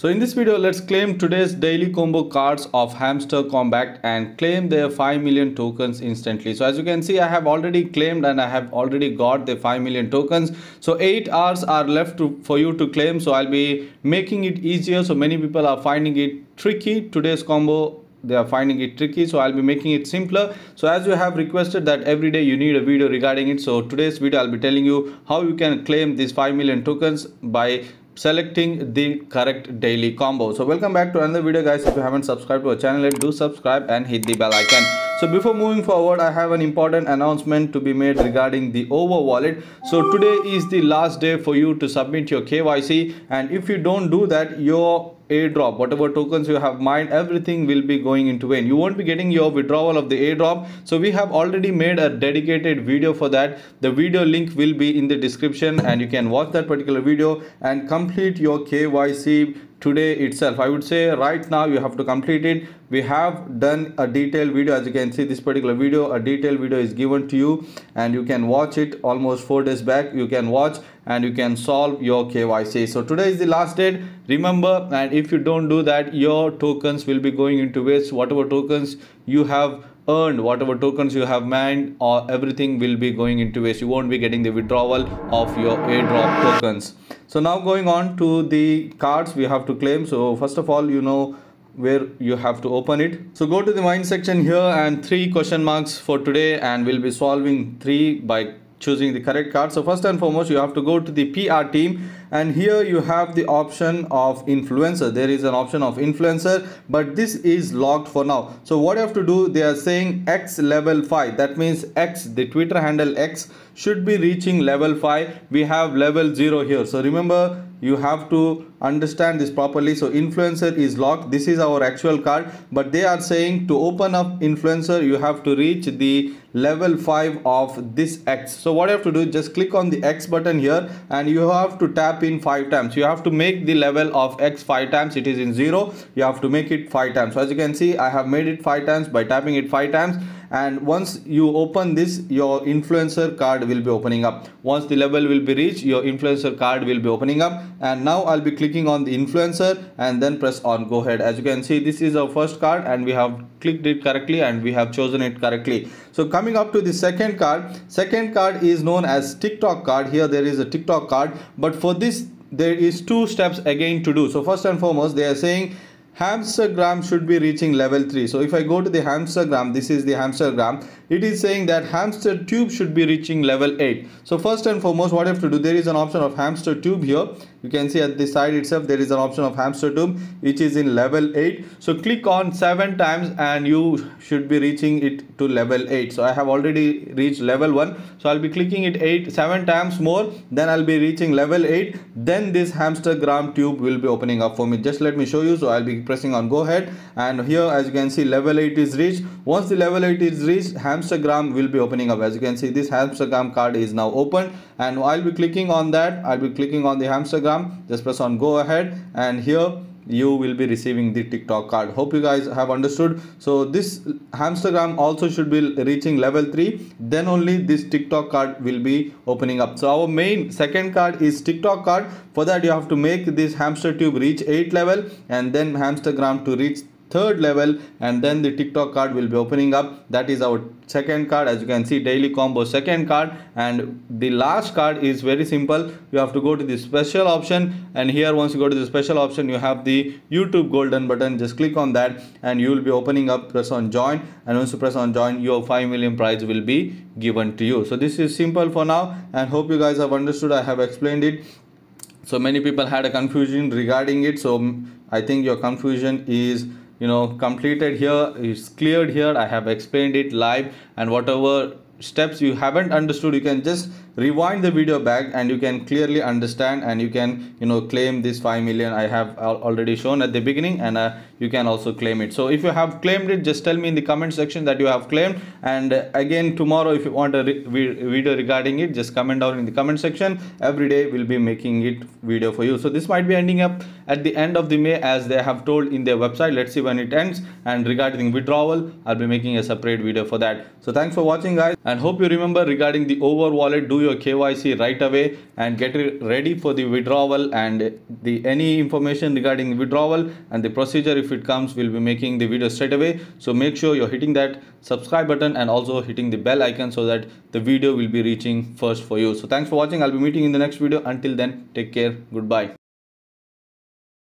So in this video, let's claim today's daily combo cards of Hamster Kombat and claim their 5 million tokens instantly. So as you can see, I have already claimed and I have already got the 5 million tokens. So 8 hours are left to, for you to claim. So I'll be making it easier. So many people are finding it tricky. Today's combo they are finding it tricky so i'll be making it simpler so as you have requested that every day you need a video regarding it so today's video i'll be telling you how you can claim these 5 million tokens by selecting the correct daily combo. So welcome back to another video guys. If you haven't subscribed to our channel do subscribe and hit the bell icon so before moving forward i have an important announcement to be made regarding the over wallet. So today is the last day for you to submit your kyc and if you don't do that your airdrop whatever tokens you have mined everything will be going into vain. You won't be getting your withdrawal of the airdrop. So we have already made a dedicated video for that. The video link will be in the description and you can watch that particular video and complete your kyc today itself. I would say right now you have to complete it. We have done a detailed video. As you can see this particular video a detailed video is given to you and you can watch it almost four days back. You can watch and you can solve your kyc so today is the last date. Remember and if you don't do that your tokens will be going into waste. Whatever tokens you have earned whatever tokens you have mined or everything will be going into waste. You won't be getting the withdrawal of your airdrop tokens so now going on to the cards we have to claim. So first of all you know where you have to open it. So go to the mine section here and three question marks for today and we'll be solving three by choosing the correct card. So first and foremost you have to go to the pr team and here you have the option of influencer. There is an option of influencer but this is locked for now. So what you have to do they are saying x level 5 that means x the twitter handle x should be reaching level 5 we have level 0 here. So remember you have to understand this properly. So influencer is locked. This is our actual card. But they are saying to open up influencer you have to reach the level 5 of this x. So what you have to do just click on the x button here and you have to tap in 5 times. You have to make the level of x 5 times it is in 0 you have to make it 5 times. So as you can see i have made it 5 times. By tapping it 5 times and once you open this your influencer card will be opening up. Once the level will be reached your influencer card will be opening up. And now i'll be clicking on the influencer and then press on. Go ahead. As you can see this is our first card and we have clicked it correctly and we have chosen it correctly. So coming up to the second card. Second card is known as tiktok card. Here there is a tiktok card. But for this there is two steps again to do. So first and foremost they are saying hamstergram should be reaching level 3 so if i go to the hamstergram this is the hamstergram it is saying that hamster tube should be reaching level 8 so first and foremost what you have to do there is an option of hamster tube here you can see at the side itself there is an option of hamster tube which is in level 8 so click on 7 times and you should be reaching it to level 8 so i have already reached level 1 so i'll be clicking it 8 7 times more. Then i'll be reaching level 8 then this hamster gram tube will be opening up for me. Just let me show you. So i'll be pressing on go ahead. And here as you can see level 8 is reached. Once the level 8 is reached hamstergram will be opening up. As you can see this hamstergram card is now open. And i'll be clicking on that. I'll be clicking on the hamstergram just press on go ahead and here you will be receiving the tiktok card. Hope you guys have understood. So this hamstergram also should be reaching level 3 then only this tiktok card will be opening up. So our main second card is tiktok card. For that you have to make this hamster tube reach 8 level and then hamstergram to reach third level and then the tiktok card will be opening up. That is our second card. As you can see daily combo second card. And the last card is very simple. You have to go to the special option. And here once you go to the special option you have the youtube golden button. Just click on that and you will be opening up. Press on join. And once you press on join your 5 million prize will be given to you. So this is simple for now. And hope you guys have understood. I have explained it. So many people had a confusion regarding it. So i think your confusion is you know completed here it's cleared here i have explained it live and whatever steps you haven't understood you can just rewind the video back and you can clearly understand and you can you know claim this 5 million i have already shown at the beginning and uh, you can also claim it. So if you have claimed it just tell me in the comment section that you have claimed. And uh, again tomorrow if you want a re video regarding it just comment down in the comment section. Every day we'll be making it video for you. So this might be ending up at the end of the may as they have told in their website. Let's see when it ends. And regarding withdrawal i'll be making a separate video for that. So thanks for watching guys. And hope you remember regarding the over wallet do your KYC right away and get ready for the withdrawal and the any information regarding withdrawal and the procedure if it comes we'll be making the video straight away. So make sure you're hitting that subscribe button and also hitting the bell icon so that the video will be reaching first for you. So thanks for watching. I'll be meeting in the next video. Until then take care. Goodbye